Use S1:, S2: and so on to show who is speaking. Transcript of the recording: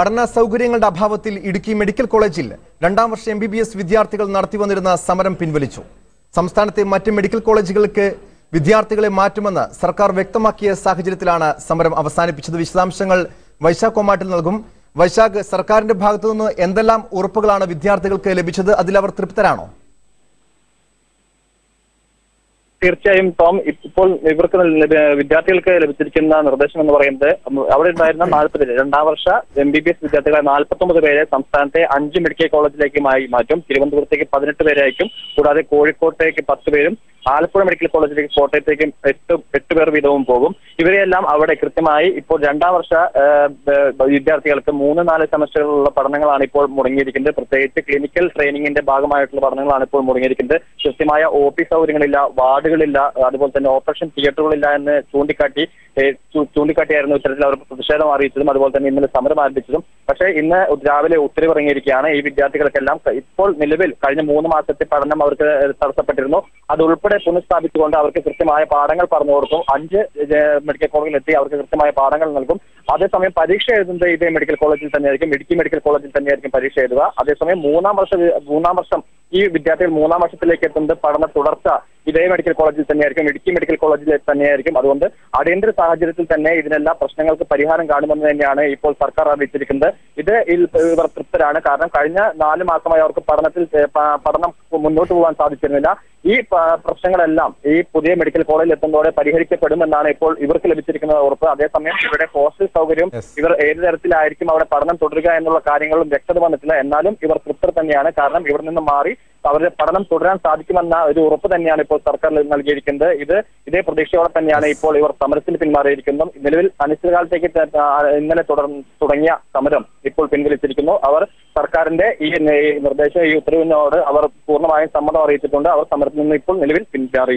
S1: പഠന സൗകര്യങ്ങളുടെ അഭാവത്തിൽ ഇടുക്കി മെഡിക്കൽ കോളേജിൽ രണ്ടാം വർഷ എം ബി ബി എസ് വിദ്യാർത്ഥികൾ നടത്തിവന്നിരുന്ന സമരം പിൻവലിച്ചു. സംസ്ഥാനത്തെ മറ്റ് മെഡിക്കൽ കോളേജുകൾക്ക് വിദ്യാർത്ഥികളെ മാറ്റുമെന്ന് സർക്കാർ വ്യക്തമാക്കിയ സാഹചര്യത്തിലാണ് സമരം അവസാനിപ്പിച്ചത്. വിശദാംശങ്ങൾ വൈശാഖ് കോമാട്ടിൽ നൽകും. വൈശാഖ് സർക്കാരിന്റെ ഭാഗത്തുനിന്ന് എന്തെല്ലാം ഉറപ്പുകളാണ് വിദ്യാർത്ഥികൾക്ക് ലഭിച്ചത്? അതിൽ അവർ തൃപ്തരാണോ?
S2: തീർച്ചയായും ടോം ഇപ്പോൾ ഇവർക്ക് വിദ്യാർത്ഥികൾക്ക് ലഭിച്ചിരിക്കുന്ന നിർദ്ദേശം എന്ന് പറയുന്നത് അവിടെ ഉണ്ടായിരുന്ന നാൽപ്പത് രണ്ടാം വർഷ എം ബി ബി എസ് വിദ്യാർത്ഥികളെ നാൽപ്പത്തൊമ്പത് പേരെ സംസ്ഥാനത്തെ അഞ്ച് മെഡിക്കൽ കോളേജിലേക്ക് മാറ്റും. തിരുവനന്തപുരത്തേക്ക് പതിനെട്ട് പേരായിരിക്കും. കൂടാതെ കോഴിക്കോട്ടേക്ക് പത്ത് പേരും ആലപ്പുഴ മെഡിക്കൽ കോളേജിലേക്ക് കോട്ടയത്തേക്കും എട്ട് എട്ട് പേർ വീതവും പോകും. ഇവരെയെല്ലാം അവിടെ കൃത്യമായി ഇപ്പോൾ രണ്ടാം വർഷ വിദ്യാർത്ഥികൾക്ക് മൂന്ന് നാല് സെമസ്റ്ററുകളുള്ള പഠനങ്ങളാണ് ഇപ്പോൾ മുടങ്ങിയിരിക്കുന്നത്. പ്രത്യേകിച്ച് ക്ലിനിക്കൽ ട്രെയിനിങ്ങിന്റെ ഭാഗമായിട്ടുള്ള പഠനങ്ങളാണ് ഇപ്പോൾ മുടങ്ങിയിരിക്കുന്നത്. കൃത്യമായ ഒ പി സൗകര്യങ്ങളില്ല വാർഡുകളില്ല അതുപോലെ തന്നെ ഓപ്പറേഷൻ തിയേറ്ററുകളില്ല എന്ന് ചൂണ്ടിക്കാട്ടി ചൂണ്ടിക്കാട്ടിയായിരുന്നു ഇത്തരത്തിൽ അവർ പ്രതിഷേധം അറിയിച്ചതും അതുപോലെ തന്നെ ഇന്നലെ സമരം ആരംഭിച്ചതും. പക്ഷേ ഇന്ന് രാവിലെ ഉത്തരവ് ഇറങ്ങിയിരിക്കുകയാണ് ഈ വിദ്യാർത്ഥികൾക്കെല്ലാം ഇപ്പോൾ നിലവിൽ കഴിഞ്ഞ മൂന്ന് മാസത്തെ പഠനം അവർക്ക് തടസ്സപ്പെട്ടിരുന്നു. അത് ഉൾപ്പെടെ പുനഃസ്ഥാപിച്ചുകൊണ്ട് അവർക്ക് കൃത്യമായ പാഠങ്ങൾ പറഞ്ഞു കൊടുക്കും അഞ്ച് മെഡിക്കൽ കോളേജിൽ എത്തി അവർക്ക് കൃത്യമായ പാഠങ്ങൾ നൽകും. അതേസമയം പരീക്ഷ എഴുതുന്നത് ഇതേ മെഡിക്കൽ കോളേജിൽ തന്നെയായിരിക്കും. ഇടുക്കി മെഡിക്കൽ കോളേജിൽ തന്നെയായിരിക്കും പരീക്ഷ എഴുതുക. അതേസമയം മൂന്നാം വർഷ മൂന്നാം വർഷം ഈ വിദ്യാർത്ഥികൾ മൂന്നാം വർഷത്തിലേക്ക് എത്തുന്നത് പഠന തുടർച്ച ഇതേ മെഡിക്കൽ കോളേജിൽ തന്നെയായിരിക്കും ഇടുക്കി മെഡിക്കൽ കോളേജിൽ തന്നെയായിരിക്കും. അതുകൊണ്ട് അടിയന്തര സാഹചര്യത്തിൽ തന്നെ ഇതിനെല്ലാം പ്രശ്നങ്ങൾക്ക് പരിഹാരം കാണുമെന്ന് തന്നെയാണ് ഇപ്പോൾ സർക്കാർ അറിയിച്ചിരിക്കുന്നത്. ഇത് ഇവർ തൃപ്തരാണ്. കാരണം കഴിഞ്ഞ നാല് മാസമായി അവർക്ക് പഠനത്തിൽ പഠനം മുന്നോട്ട് പോകാൻ സാധിച്ചിരുന്നില്ല. ഈ പ്രശ്നങ്ങളെല്ലാം ഈ പുതിയ മെഡിക്കൽ കോളേജിൽ എത്തുന്നതോടെ പരിഹരിക്കപ്പെടുമെന്നാണ് ഇപ്പോൾ ഇവർക്ക് ലഭിച്ചിരിക്കുന്ന ഉറപ്പ്. അതേസമയം ഇവിടെ ഹോസ്റ്റൽ സൗകര്യം ഇവർ ഏത് തരത്തിലായിരിക്കും അവിടെ പഠനം തുടരുക എന്നുള്ള കാര്യങ്ങളും വ്യക്തത വന്നിട്ടില്ല. എന്നാലും ഇവർ തൃപ്തർ തന്നെയാണ്. കാരണം ഇവിടെ നിന്ന് മാറി അവരുടെ പഠനം തുടരാൻ സാധിക്കുമെന്ന ഒരു ഉറപ്പ് തന്നെയാണ് ഇപ്പോൾ സർക്കാർ നൽകിയിരിക്കുന്നത്. ഇത് ഇതേ പ്രതീക്ഷയോടെ തന്നെയാണ് ഇപ്പോൾ ഇവർ സമരത്തിൽ പിന്മാറിയിരിക്കുന്നത് നിലവിൽ അനിശ്ചിതകാലത്തേക്ക് ഇന്നലെ തുടർ തുടങ്ങിയ സമരം ഇപ്പോൾ പിൻവലിച്ചിരിക്കുന്നു. അവർ സർക്കാരിന്റെ ഈ നിർദ്ദേശം ഈ ഉത്തരവിനോട് അവർ പൂർണമായും സമ്മതം അറിയിച്ചിട്ടുണ്ട്. അവർ സമരത്തിൽ നിന്ന് ഇപ്പോൾ നിലവിൽ പിന്മാറി